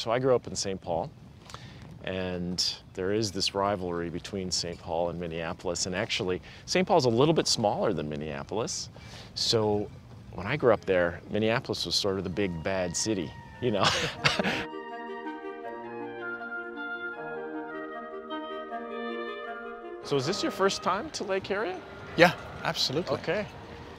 So I grew up in St. Paul, and there is this rivalry between St. Paul and Minneapolis. And actually, St. Paul's a little bit smaller than Minneapolis. So when I grew up there, Minneapolis was sort of the big bad city, you know. so is this your first time to Lake Harriet? Yeah, absolutely. Okay.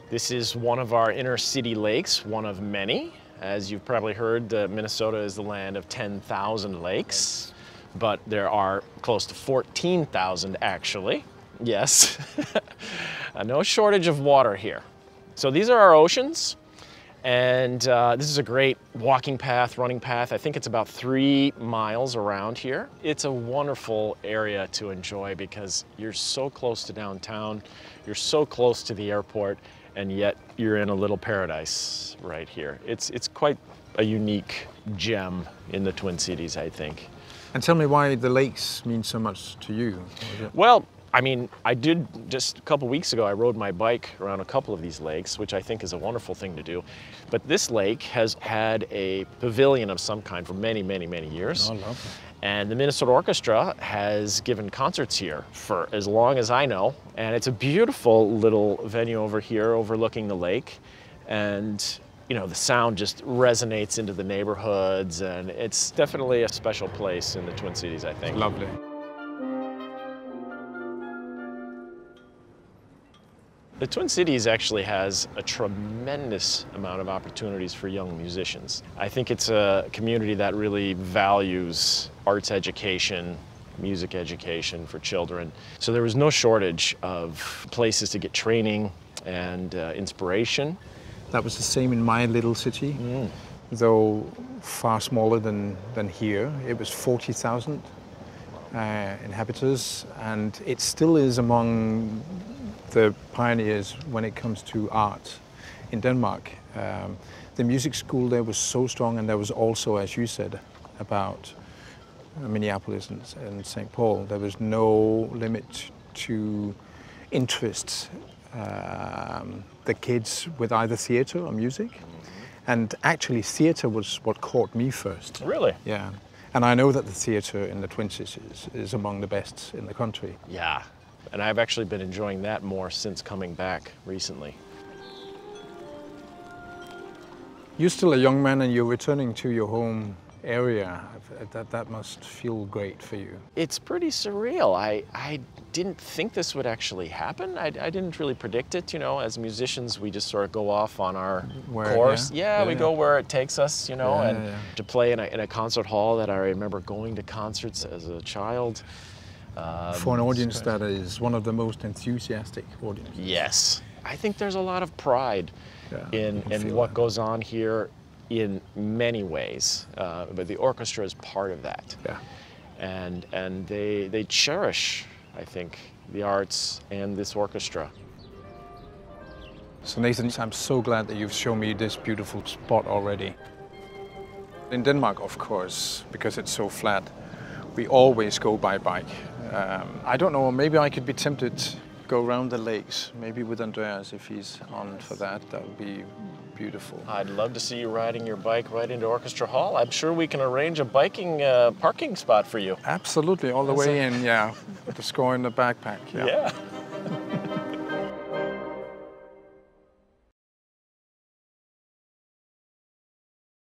This is one of our inner city lakes, one of many. As you've probably heard, uh, Minnesota is the land of 10,000 lakes, but there are close to 14,000 actually. Yes, uh, no shortage of water here. So these are our oceans, and uh, this is a great walking path, running path. I think it's about three miles around here. It's a wonderful area to enjoy because you're so close to downtown, you're so close to the airport, and yet you're in a little paradise right here. It's, it's quite a unique gem in the Twin Cities, I think. And tell me why the lakes mean so much to you. Well, I mean, I did just a couple weeks ago, I rode my bike around a couple of these lakes, which I think is a wonderful thing to do. But this lake has had a pavilion of some kind for many, many, many years. Oh, lovely. And the Minnesota Orchestra has given concerts here for as long as I know. And it's a beautiful little venue over here overlooking the lake. And you know, the sound just resonates into the neighborhoods and it's definitely a special place in the Twin Cities, I think. Lovely. The Twin Cities actually has a tremendous amount of opportunities for young musicians. I think it's a community that really values arts education, music education for children. So there was no shortage of places to get training and uh, inspiration. That was the same in my little city, Mm. though far smaller than, than here. It was 40,000 uh, inhabitants, and it still is among the pioneers when it comes to art in Denmark. Um, the music school there was so strong, and there was also, as you said, about Minneapolis and, and St. Paul, there was no limit to interests. Um, the kids with either theatre or music. And actually, theatre was what caught me first. Really? Yeah. And I know that the theatre in the Twin Cities is, is among the best in the country. Yeah. And I've actually been enjoying that more since coming back recently. You're still a young man and you're returning to your home area. That, that must feel great for you. It's pretty surreal. I, I didn't think this would actually happen. I, I didn't really predict it. You know, as musicians, we just sort of go off on our Where- course. yeah, Yeah, yeah, we yeah. go where it takes us, you know, and to play in a, in a concert hall that I remember going to concerts as a child. Um, For an audience that is one of the most enthusiastic audiences. Yes. I think there's a lot of pride Yeah, in, in what that. goes on here in many ways. Uh, but the orchestra is part of that. Yeah. And, and they, they cherish, I think, the arts and this orchestra. So Nathan, I'm so glad that you've shown me this beautiful spot already. In Denmark, of course, because it's so flat, we always go by bike. Um, I don't know, maybe I could be tempted to go around the lakes, maybe with Andreas if he's on for that. That would be beautiful. I'd love to see you riding your bike right into Orchestra Hall. I'm sure we can arrange a biking uh, parking spot for you. Absolutely, all the That's way a- in, yeah. With the score in the backpack, yeah. Yeah.